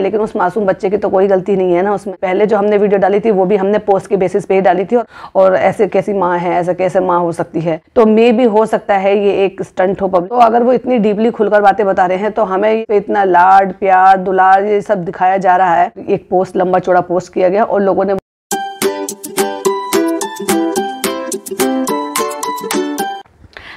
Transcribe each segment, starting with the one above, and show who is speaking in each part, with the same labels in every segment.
Speaker 1: लेकिन उस मासूम बच्चे की तो कोई गलती नहीं है ना उसमें पहले जो हमने वीडियो डाली थी वो भी हमने पोस्ट के बेसिस पे ही डाली थी और, और ऐसे कैसी माँ है ऐसे कैसे माँ हो सकती है। तो मे भी हो सकता है ये एक स्टंट हो पब्लिक तो अगर वो इतनी डीपली खुलकर बातें बता रहे हैं तो हमें इतना लाड प्यार दुलार ये सब दिखाया जा रहा है। एक पोस्ट लंबा चौड़ा पोस्ट किया गया और लोगों ने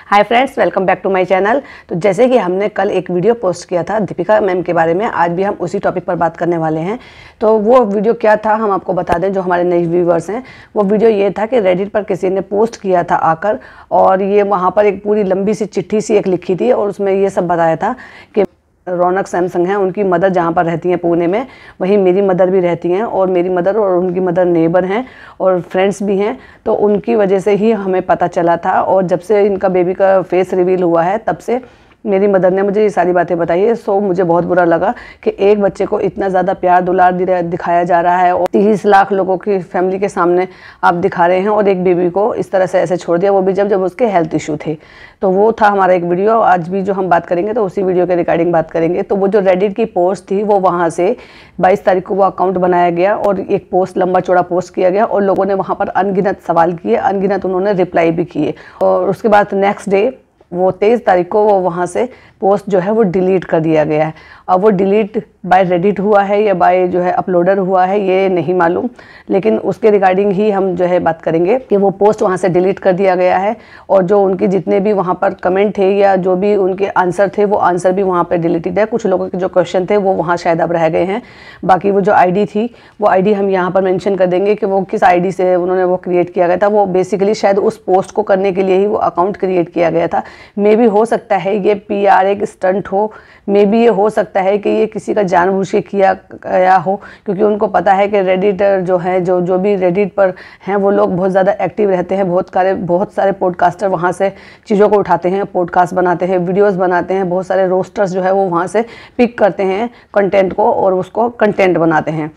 Speaker 1: hi friends welcome back to my channel तो जैसे कि हमने कल एक वीडियो पोस्ट किया था दीपिका मैम के बारे में, आज भी हम उसी टॉपिक पर बात करने वाले हैं। तो वो वीडियो क्या था, हम आपको बता दें, जो हमारे नए व्यूवर्स हैं, वो वीडियो ये था कि रेडिट पर किसी ने पोस्ट किया था आकर, और ये वहाँ पर एक पूरी लंबी सी चिट्ठी सी एक लिखी थी, और उसमें ये सब बताया था कि रौनक सैमसंग हैं, उनकी मदर जहाँ पर रहती हैं पुणे में, वहीं मेरी मदर भी रहती हैं और मेरी मदर और उनकी मदर नेबर हैं और फ्रेंड्स भी हैं तो उनकी वजह से ही हमें पता चला था और जब से इनका बेबी का फेस रिवील हुआ है, तब से मेरी मदर ने मुझे ये सारी बातें बताई है। सो मुझे बहुत बुरा लगा कि एक बच्चे को इतना ज़्यादा प्यार दुलार दिखाया जा रहा है और तीस लाख लोगों की फैमिली के सामने आप दिखा रहे हैं और एक बेबी को इस तरह से ऐसे छोड़ दिया, वो भी जब जब उसके हेल्थ इशू थे। तो वो था हमारा एक वीडियो, आज भी जो हम बात करेंगे तो उसी वीडियो के रिगार्डिंग बात करेंगे। तो वो जो रेडिट की पोस्ट थी, वो वहाँ से बाईस तारीख को वो अकाउंट बनाया गया और एक पोस्ट, लंबा चौड़ा पोस्ट किया गया और लोगों ने वहाँ पर अनगिनत सवाल किए, अनगिनत उन्होंने रिप्लाई भी किए। और उसके बाद नेक्स्ट डे वो तेईस तारीख को वो वहाँ से पोस्ट जो है वो डिलीट कर दिया गया है। अब वो डिलीट बाय रेडिट हुआ है या बाय जो है अपलोडर हुआ है, ये नहीं मालूम। लेकिन उसके रिगार्डिंग ही हम जो है बात करेंगे कि वो पोस्ट वहाँ से डिलीट कर दिया गया है और जो उनके जितने भी वहाँ पर कमेंट थे या जो भी उनके आंसर थे, वो आंसर भी वहाँ पर डिलीटेड है। कुछ लोगों के जो क्वेश्चन थे, वो वहाँ शायद अब रह गए हैं। बाकी वो जो आईडी थी, वो आईडी हम यहाँ पर मैंशन कर देंगे कि वो किस आईडी से उन्होंने वो क्रिएट किया गया था। वो बेसिकली शायद उस पोस्ट को करने के लिए ही वो अकाउंट क्रिएट किया गया था। मे भी हो सकता है ये पी एक स्टंट हो। मे भी ये हो सकता है कि ये किसी का जानबूझ के किया, गया हो, क्योंकि उनको पता है कि रेडिटर जो है, जो जो भी रेडिट पर हैं, वो लोग बहुत ज़्यादा एक्टिव रहते हैं, बहुत सारे बहुत सारे पॉडकास्टर वहाँ से चीज़ों को उठाते हैं पॉडकास्ट बनाते हैं वीडियोस बनाते हैं, बहुत सारे रोस्टर्स जो है, वो वहाँ से पिक करते हैं कंटेंट को और उसको कंटेंट बनाते हैं।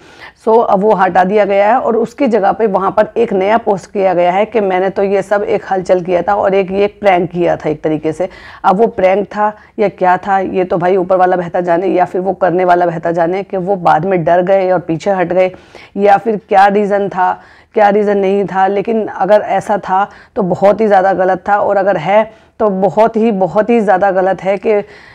Speaker 1: सो so, अब वो हटा दिया गया है और उसकी जगह पे वहाँ पर एक नया पोस्ट किया गया है कि मैंने तो ये सब एक हलचल किया था और एक ये प्रैंक किया था एक तरीके से। अब वो प्रैंक था या क्या था ये तो भाई ऊपर वाला बहता जाने या फिर वो करने वाला बहता जाने कि वो बाद में डर गए और पीछे हट गए या फिर क्या रीज़न था क्या रीज़न नहीं था लेकिन अगर ऐसा था तो बहुत ही ज़्यादा गलत था और अगर है तो बहुत ही बहुत ही ज़्यादा गलत है कि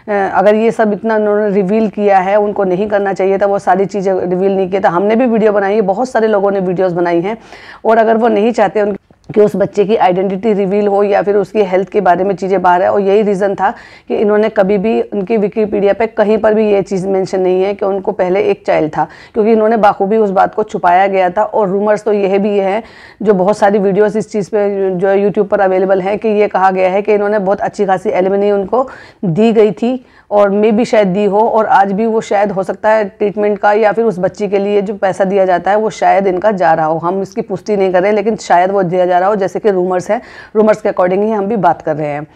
Speaker 1: अगर ये सब इतना उन्होंने रिवील किया है, उनको नहीं करना चाहिए था, वो सारी चीज़ें रिवील नहीं किया था हमने भी वीडियो बनाई है, बहुत सारे लोगों ने वीडियोस बनाई हैं, और अगर वो नहीं चाहते, उनकी कि उस बच्चे की आइडेंटिटी रिवील हो या फिर उसकी हेल्थ के बारे में चीज़ें बाहर है। और यही रीज़न था कि इन्होंने कभी भी उनकी विकीपीडिया पे कहीं पर भी ये चीज़ मेंशन नहीं है कि उनको पहले एक चाइल्ड था। क्योंकि इन्होंने बाखूबी उस बात को छुपाया गया था और रूमर्स तो यह भी है, जो बहुत सारी वीडियोज़ इस चीज़ पर जो है यूट्यूब पर अवेलेबल हैं कि ये कहा गया है कि इन्होंने बहुत अच्छी खासी एलिमनी उनको दी गई थी और मे भी शायद दी हो और आज भी वो शायद हो सकता है ट्रीटमेंट का या फिर उस बच्ची के लिए जो पैसा दिया जाता है, वो शायद इनका जा रहा हो। हम इसकी पुष्टि नहीं कर लेकिन शायद वो दिया रहा हो, जैसे कि रूमर्स हैं। रूमर्स के अकॉर्डिंग ही हम भी बात कर रहे हैं।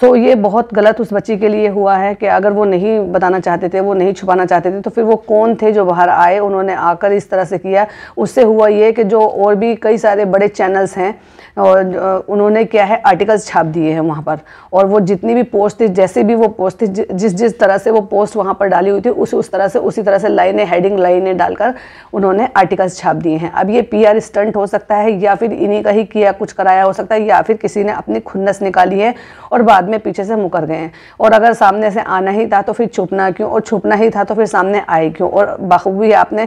Speaker 1: सो so, ये बहुत गलत उस बच्ची के लिए हुआ है कि अगर वो नहीं बताना चाहते थे वो नहीं छुपाना चाहते थे तो फिर वो कौन थे जो बाहर आए उन्होंने आकर इस तरह से किया। उससे हुआ ये कि जो और भी कई सारे बड़े चैनल्स हैं और उन्होंने क्या है आर्टिकल्स छाप दिए हैं वहाँ पर। और वो जितनी भी पोस्ट थी जैसे भी वो पोस्ट थी जिस जिस तरह से वो पोस्ट वहाँ पर डाली हुई थी उस उस तरह से उसी तरह से लाइनें हेडिंग लाइनें डालकर उन्होंने आर्टिकल्स छाप दिए हैं। अब ये पीआर स्टंट हो सकता है या फिर इन्हीं का ही किया कुछ कराया हो सकता है या फिर किसी ने अपनी खुन्नस निकाली है और बाद में पीछे से मुकर गए हैं। और अगर सामने से आना ही था तो फिर छुपना क्यों? और छुपना ही था तो फिर सामने आए क्यों? और बखूबी आपने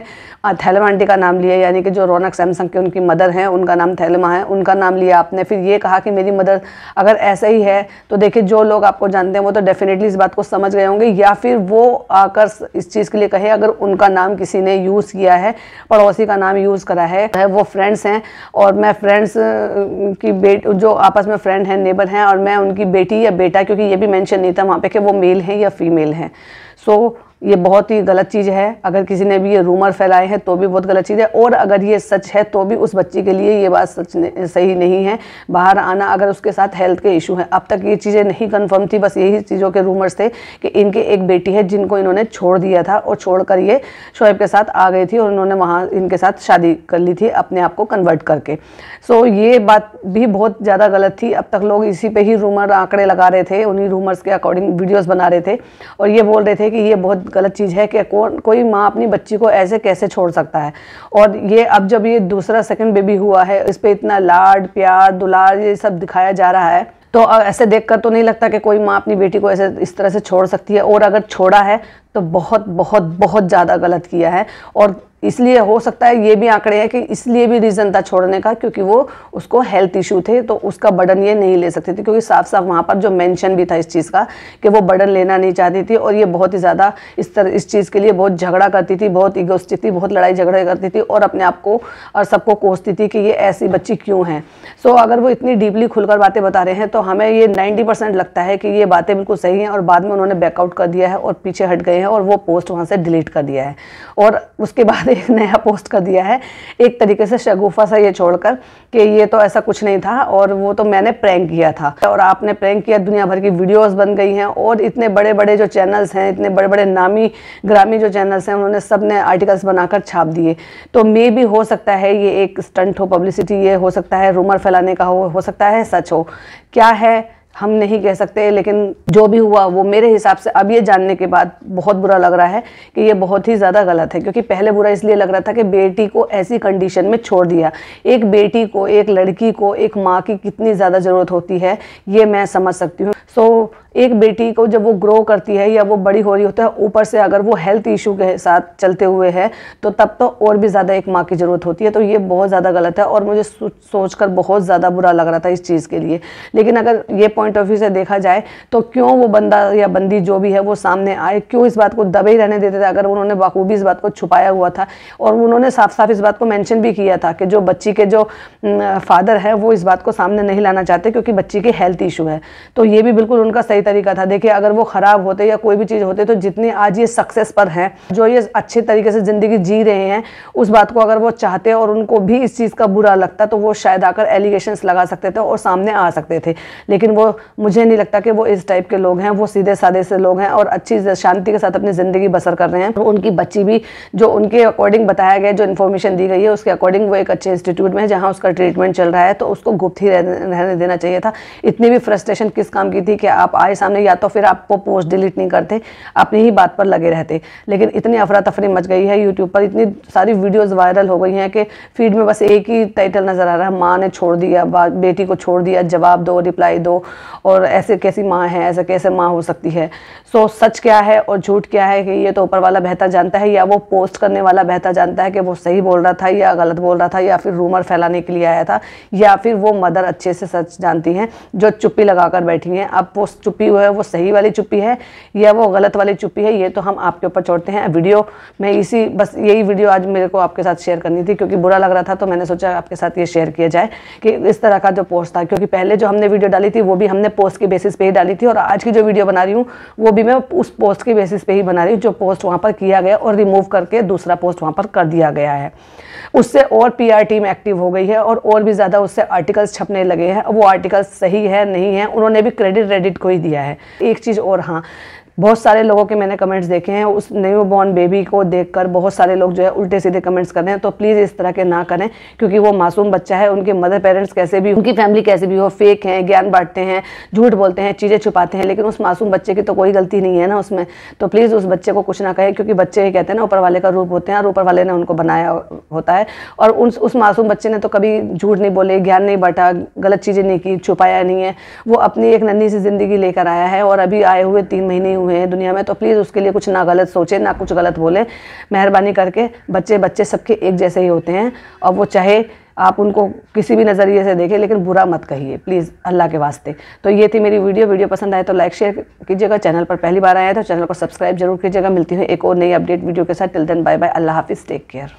Speaker 1: थैलमा आंटी का नाम लिया, यानी कि जो रौनक सैमसंग की उनकी मदर हैं, उनका नाम थैलमा है, उनका नाम लिया आपने। फिर ये कहा कि मेरी मदर अगर ऐसा ही है तो देखिए जो लोग आपको जानते हैं वो तो डेफिनेटली इस बात को समझ गए होंगे, या फिर वो आकर इस चीज़ के लिए कहे, अगर उनका नाम किसी ने यूज़ किया है, पड़ोसी का नाम यूज़ करा है वो फ्रेंड्स हैं, और मैं फ्रेंड्स की बेट, जो आपस में फ्रेंड हैं नेबर हैं, और मैं उनकी बेटी या बेटा क्योंकि ये भी मेंशन नहीं था वहाँ पे कि वो मेल हैं या फीमेल हैं। सो so, ये बहुत ही गलत चीज़ है। अगर किसी ने भी ये रूमर फैलाए हैं तो भी बहुत गलत चीज़ है। और अगर ये सच है तो भी उस बच्ची के लिए ये बात सच सही नहीं है। बाहर आना अगर उसके साथ हेल्थ के इशू हैं। अब तक ये चीज़ें नहीं कन्फर्म थी, बस यही चीज़ों के रूमर्स थे कि इनके एक बेटी है, जिनको इन्होंने छोड़ दिया था और छोड़ कर ये शोएब के साथ आ गई थी और उन्होंने वहाँ इनके साथ शादी कर ली थी अपने आप को कन्वर्ट करके। सो ये बात भी बहुत ज़्यादा गलत थी। अब तक लोग इसी पर ही रूमर आंकड़े लगा रहे थे, उन्हीं रूमर्स के अकॉर्डिंग वीडियोज़ बना रहे थे। और ये बोल रहे थे कि ये बहुत गलत चीज़ है कि कौन, कोई माँ अपनी बच्ची को ऐसे कैसे छोड़ सकता है? और ये अब जब ये दूसरा सेकंड बेबी हुआ है, इस पर इतना लाड, प्यार, दुलार ये सब दिखाया जा रहा है तो ऐसे देखकर तो नहीं लगता कि कोई माँ अपनी बेटी को ऐसे इस तरह से छोड़ सकती है? और अगर छोड़ा है तो बहुत बहुत बहुत ज़्यादा गलत किया है। और इसलिए हो सकता है ये भी आंकड़े हैं कि इसलिए भी रीज़न था छोड़ने का क्योंकि वो उसको हेल्थ इशू थे तो उसका बर्डन ये नहीं ले सकती थी क्योंकि साफ़ साफ़ वहाँ पर जो मेंशन भी था इस चीज़ का कि वो बर्डन लेना नहीं चाहती थी और ये बहुत ही ज़्यादा इस तरह इस चीज़ के लिए बहुत झगड़ा करती थी बहुत ईगोस्टिक थी बहुत लड़ाई झगड़े करती थी और अपने आप को और सबको कोसती थी कि ये ऐसी बच्ची क्यों है। सो so, अगर वो इतनी डीपली खुलकर बातें बता रहे हैं तो हमें ये नाइन्टी लगता है कि ये बातें बिल्कुल सही हैं और बाद में उन्होंने बैकआउट कर दिया है और पीछे हट गए और वो पोस्ट वहाँ से डिलीट कर दिया है। और उसके बाद एक नया पोस्ट कर दिया है। एक तरीके से शगुफा सा ये छोड़कर कि ये तो ऐसा कुछ नहीं था और वो तो मैंने प्रैंक किया था। और आपने प्रैंक किया, दुनिया भर की वीडियोस बन गई हैं और इतने बड़े बड़े जो चैनल्स हैं, इतने बड़े बड़े नामी ग्रामी जो चैनल्स हैं, उन्होंने सबने आर्टिकल्स बनाकर छाप दिए। तो मे भी हो सकता है ये एक स्टंट हो पब्लिसिटी ये हो सकता है रूमर फैलाने का हो हो सकता है, सच हो। क्या है हम नहीं कह सकते लेकिन जो भी हुआ वो मेरे हिसाब से अब ये जानने के बाद बहुत बुरा लग रहा है कि ये बहुत ही ज़्यादा गलत है क्योंकि पहले बुरा इसलिए लग रहा था कि बेटी को ऐसी कंडीशन में छोड़ दिया। एक बेटी को एक लड़की को एक माँ की कितनी ज़्यादा ज़रूरत होती है ये मैं समझ सकती हूँ। सो so, एक बेटी को जब वो ग्रो करती है या वो बड़ी हो रही होती है, ऊपर से अगर वो हेल्थ इशू के साथ चलते हुए है तो तब तो और भी ज़्यादा एक माँ की ज़रूरत होती है। तो ये बहुत ज़्यादा गलत है और मुझे सोच कर बहुत ज़्यादा बुरा लग रहा था इस चीज़ के लिए। लेकिन अगर ये पॉइंट ऑफ़ व्यू से देखा जाए तो क्यों वो बंदा या बंदी जो भी है, वो सामने आए? क्यों इस बात को दबे ही रहने देते थे? अगर उन्होंने बखूबी इस बात को छुपाया हुआ था और उन्होंने साफ़ साफ़ इस बात को मैंशन भी किया था कि जो बच्ची के जो फादर है, वो इस बात को सामने नहीं लाना चाहते क्योंकि बच्ची की हेल्थ इशू है। तो ये भी बिल्कुल उनका सही तरीका था। देखिए, अगर वो ख़राब होते या कोई भी चीज़ होते तो जितनी आज ये सक्सेस पर हैं, जो ये अच्छे तरीके से ज़िंदगी जी रहे हैं, उस बात को अगर वो चाहते और उनको भी इस चीज़ का बुरा लगता तो वो शायद आकर एलिगेशंस लगा सकते थे और सामने आ सकते थे। लेकिन वो, मुझे नहीं लगता कि वो इस टाइप के लोग हैं, वो सीधे साधे से लोग हैं और अच्छी शांति के साथ अपनी ज़िंदगी बसर कर रहे हैं। उनकी बच्ची भी, जो उनके अकॉर्डिंग बताया गया, जो इन्फॉर्मेशन दी गई है, उसके अकॉर्डिंग वो एक अच्छे इंस्टीट्यूट में जहाँ उसका ट्रीटमेंट चल रहा है तो उसको गुप्त ही रहने देना चाहिए था। इतनी भी फ्रस्ट्रेशन किस काम की थी कि आप आए सामने, या तो फिर आपको पोस्ट डिलीट नहीं करते, अपनी ही बात पर लगे रहते। लेकिन इतनी अफरा तफरी मच गई है यूट्यूब पर, इतनी सारी वीडियोस वायरल हो गई हैं कि फ़ीड में बस एक ही टाइटल नज़र आ रहा है, माँ ने छोड़ दिया बेटी को छोड़ दिया, जवाब दो रिप्लाई दो, और ऐसे कैसी माँ है, ऐसे कैसे माँ हो सकती है। सो सच क्या है और झूठ क्या है कि ये तो ऊपर वाला बेहतर जानता है, या वो पोस्ट करने वाला बेहतर जानता है कि वो सही बोल रहा था, या गलत बोल रहा था, या फिर रूमर फैलाने के लिए आया था, या फिर वो मदर अच्छे से सच जानती हैं, जो चुप्पी लगाकर बैठी हैं। अब वो चुप्पी हुआ है, वो सही वाली चुप्पी है या वो गलत वाली चुप्पी है, ये तो हम आपके ऊपर छोड़ते हैं। वीडियो, में इसी, बस यही वीडियो आज मेरे को आपके साथ शेयर करनी थी, क्योंकि बुरा लग रहा था तो मैंने सोचा आपके साथ ये शेयर किया जाए कि इस तरह का जो पोस्ट था, क्योंकि पहले जो हमने वीडियो डाली थी, वो भी हमने पोस्ट के बेसिस पे ही डाली थी, और आज की जो वीडियो बना रही हूँ, वो भी मैं उस पोस्ट के बेसिस पे ही बना रही हूँ, जो पोस्ट वहाँ पर किया गया और रिमूव करके दूसरा पोस्ट वहाँ पर कर दिया गया है। उससे और पीआर टीम एक्टिव हो गई है, और और भी ज़्यादा उससे आर्टिकल्स छपने लगे हैं, वो आर्टिकल्स सही है, नहीं है, उन्होंने भी क्रेडिट रेडिट को ही दिया है। एक चीज़ और हाँ बहुत सारे लोगों के मैंने कमेंट्स देखे हैं, उस न्यू बॉर्न बेबी को देखकर बहुत सारे लोग जो है उल्टे सीधे कमेंट्स कर रहे हैं तो प्लीज़ इस तरह के ना करें, क्योंकि वो मासूम बच्चा है, उनके मदर पेरेंट्स कैसे भी, उनकी फैमिली कैसे भी हो फेक हैं, ज्ञान बांटते हैं, झूठ बोलते हैं, चीज़ें छुपाते हैं, लेकिन उस मासूम बच्चे की तो कोई गलती नहीं है ना उसमें। तो प्लीज़ उस बच्चे को कुछ ना कहे, क्योंकि बच्चे ही कहते हैं ना, ऊपर वाले का रूप होते हैं, और ऊपर वाले ने उनको बनाया होता है, और उस उस मासूम बच्चे ने तो कभी झूठ नहीं बोले, ज्ञान नहीं बांटा, गलत चीज़ें नहीं की, छुपाया नहीं है, वो अपनी एक नन्ही सी ज़िंदगी लेकर आया है, और अभी आए हुए तीन महीने हुए हैं दुनिया में तो प्लीज़ उसके लिए कुछ ना गलत सोचें, ना कुछ गलत बोले। मेहरबानी करके बच्चे बच्चे सबके एक जैसे ही होते हैं, और वो चाहे आप उनको किसी भी नज़रिए से देखें, लेकिन बुरा मत कहिए प्लीज़ अल्लाह के वास्ते। तो ये थी मेरी वीडियो वीडियो पसंद आए तो लाइक शेयर कीजिएगा। चैनल पर पहली बार आया तो चैनल को सब्सक्राइब ज़रूर कीजिएगा। मिलती हूँ एक और नई अपडेट वीडियो के साथ। टिल देन बाय बाय अल्लाह हाफिज़ टेक केयर